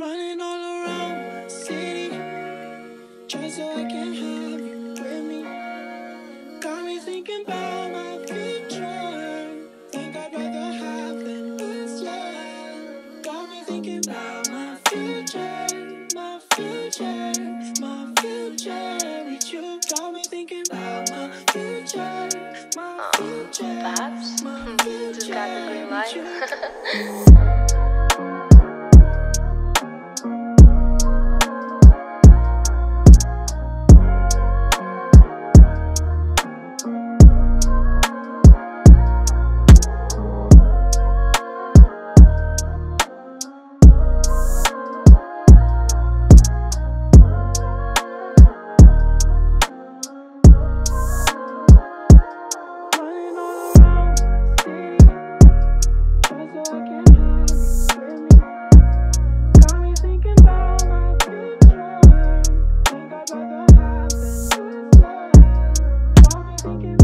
Running all around my city, just so I can have you with me. Got me thinking about my future. Think I'd rather have than lose, yeah. Got me thinking about my future, my future, my future with you. Got me thinking about my future, my oh, future, Babz? my hmm. Just got the green future light. like it.